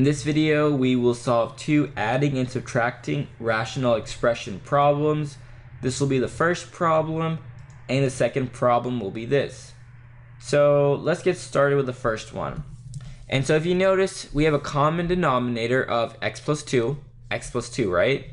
In this video, we will solve two adding and subtracting rational expression problems. This will be the first problem, and the second problem will be this. So let's get started with the first one. And so if you notice, we have a common denominator of x plus 2, x plus 2, right?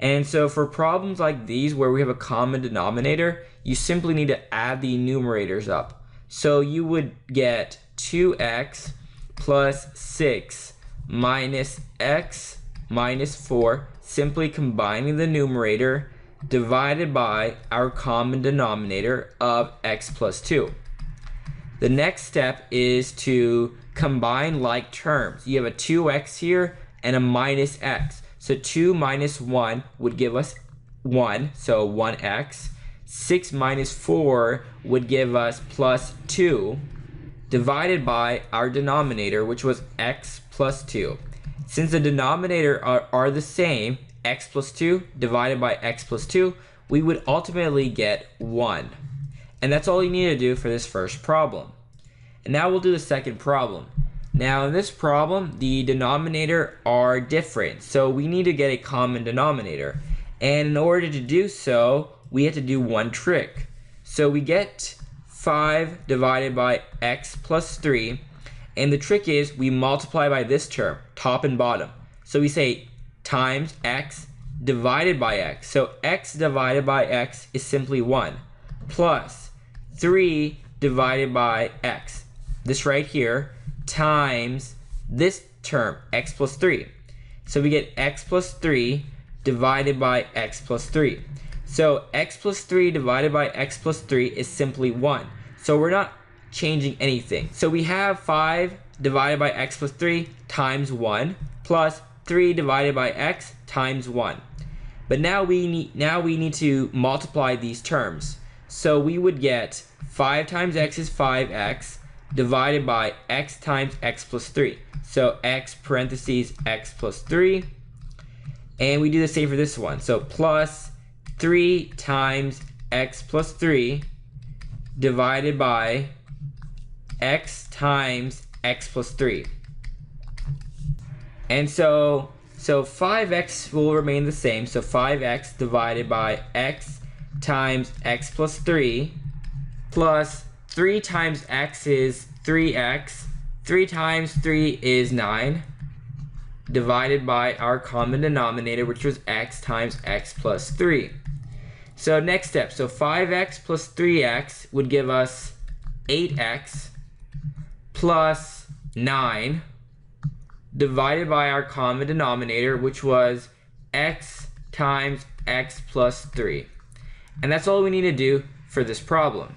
And so for problems like these where we have a common denominator, you simply need to add the numerators up. So you would get 2x plus 6 minus x minus 4, simply combining the numerator divided by our common denominator of x plus 2. The next step is to combine like terms. You have a 2x here and a minus x. So 2 minus 1 would give us 1, so 1x. 6 minus 4 would give us plus 2 divided by our denominator, which was x plus 2. Since the denominator are, are the same, x plus 2 divided by x plus 2, we would ultimately get 1. And that's all you need to do for this first problem. And now we'll do the second problem. Now in this problem, the denominator are different, so we need to get a common denominator. And in order to do so, we have to do one trick. So we get 5 divided by x plus 3, and the trick is we multiply by this term, top and bottom. So we say times x divided by x. So x divided by x is simply 1, plus 3 divided by x this right here, times this term, x plus 3. So we get x plus 3 divided by x plus 3. So x plus 3 divided by x plus 3 is simply 1. So we're not changing anything. So we have 5 divided by x plus 3 times 1 plus 3 divided by x times 1. But now we need now we need to multiply these terms. So we would get 5 times x is 5x divided by x times x plus 3. So x parentheses x plus 3. And we do the same for this one. So plus 3 times x plus 3 divided by x times x plus 3. And so so 5x will remain the same. So 5x divided by x times x plus 3 plus 3 times x is 3x. 3 times 3 is 9 divided by our common denominator which was x times x plus 3. So next step, so 5x plus 3x would give us 8x plus 9 divided by our common denominator which was x times x plus 3. And that's all we need to do for this problem.